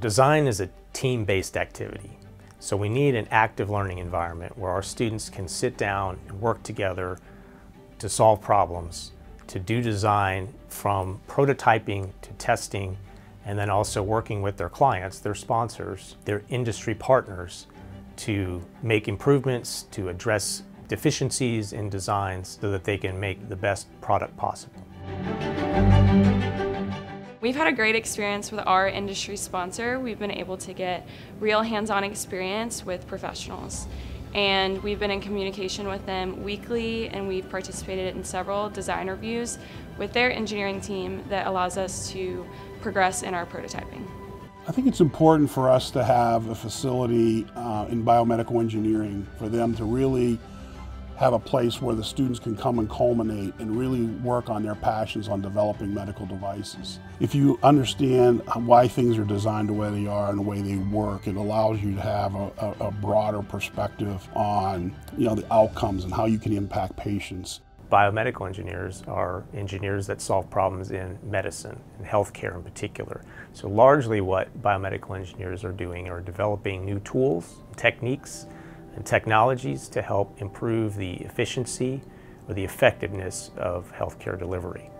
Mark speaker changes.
Speaker 1: design is a team-based activity. So we need an active learning environment where our students can sit down and work together to solve problems, to do design from prototyping to testing, and then also working with their clients, their sponsors, their industry partners to make improvements, to address deficiencies in designs so that they can make the best product possible.
Speaker 2: We've had a great experience with our industry sponsor. We've been able to get real hands-on experience with professionals. And we've been in communication with them weekly and we've participated in several design reviews with their engineering team that allows us to progress in our prototyping.
Speaker 3: I think it's important for us to have a facility uh, in biomedical engineering for them to really have a place where the students can come and culminate and really work on their passions on developing medical devices. If you understand why things are designed the way they are and the way they work, it allows you to have a, a, a broader perspective on you know, the outcomes and how you can impact patients.
Speaker 1: Biomedical engineers are engineers that solve problems in medicine and healthcare in particular. So largely what biomedical engineers are doing are developing new tools, techniques, and technologies to help improve the efficiency or the effectiveness of healthcare delivery.